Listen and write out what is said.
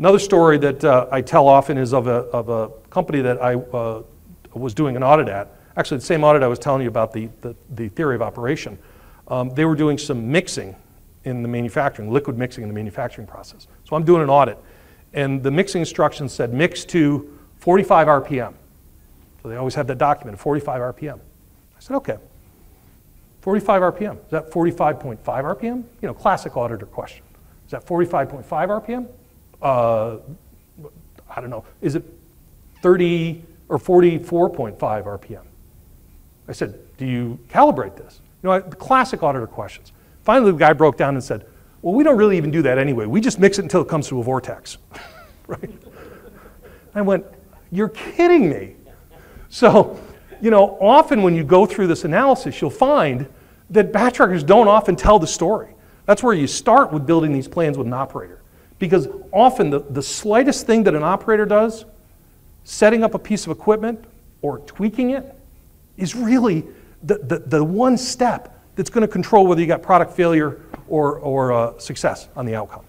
Another story that uh, I tell often is of a, of a company that I uh, was doing an audit at. Actually, the same audit I was telling you about the, the, the theory of operation. Um, they were doing some mixing in the manufacturing, liquid mixing in the manufacturing process. So I'm doing an audit, and the mixing instructions said mix to 45 RPM. So they always have that document, 45 RPM. I said, okay. 45 RPM. Is that 45.5 RPM? You know, classic auditor question. Is that 45.5 RPM? Uh, I don't know. Is it 30 or 44.5 RPM? I said, do you calibrate this? You know, the classic auditor questions. Finally, the guy broke down and said, well, we don't really even do that anyway. We just mix it until it comes to a vortex, right? I went, you're kidding me. So, you know, often when you go through this analysis, you'll find that batch records don't often tell the story. That's where you start with building these plans with an operator. Because often the, the slightest thing that an operator does, setting up a piece of equipment or tweaking it, is really the, the, the one step that's going to control whether you got product failure or, or uh, success on the outcome.